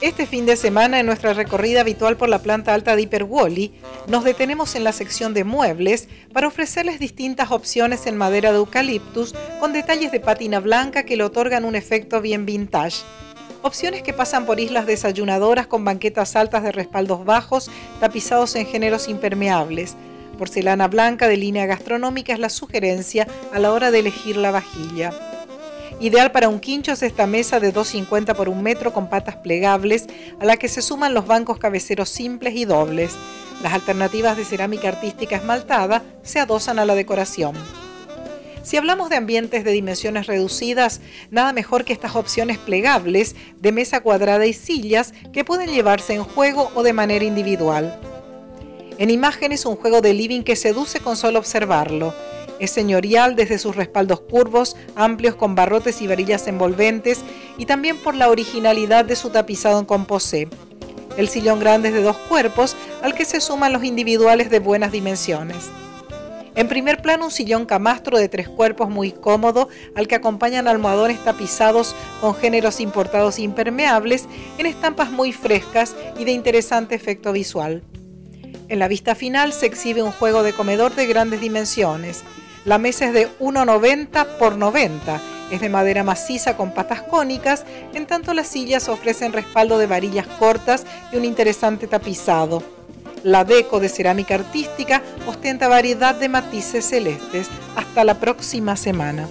Este fin de semana, en nuestra recorrida habitual por la planta alta de Wally, nos detenemos en la sección de muebles para ofrecerles distintas opciones en madera de eucaliptus con detalles de pátina blanca que le otorgan un efecto bien vintage. Opciones que pasan por islas desayunadoras con banquetas altas de respaldos bajos, tapizados en géneros impermeables. Porcelana blanca de línea gastronómica es la sugerencia a la hora de elegir la vajilla. Ideal para un quincho es esta mesa de 2,50 por un metro con patas plegables, a la que se suman los bancos cabeceros simples y dobles. Las alternativas de cerámica artística esmaltada se adosan a la decoración. Si hablamos de ambientes de dimensiones reducidas, nada mejor que estas opciones plegables de mesa cuadrada y sillas que pueden llevarse en juego o de manera individual. En imágenes, un juego de living que seduce con solo observarlo. Es señorial desde sus respaldos curvos, amplios con barrotes y varillas envolventes y también por la originalidad de su tapizado en composé. El sillón grande es de dos cuerpos al que se suman los individuales de buenas dimensiones. En primer plano un sillón camastro de tres cuerpos muy cómodo al que acompañan almohadones tapizados con géneros importados impermeables en estampas muy frescas y de interesante efecto visual. En la vista final se exhibe un juego de comedor de grandes dimensiones. La mesa es de 1,90 por 90, es de madera maciza con patas cónicas, en tanto las sillas ofrecen respaldo de varillas cortas y un interesante tapizado. La deco de cerámica artística ostenta variedad de matices celestes. Hasta la próxima semana.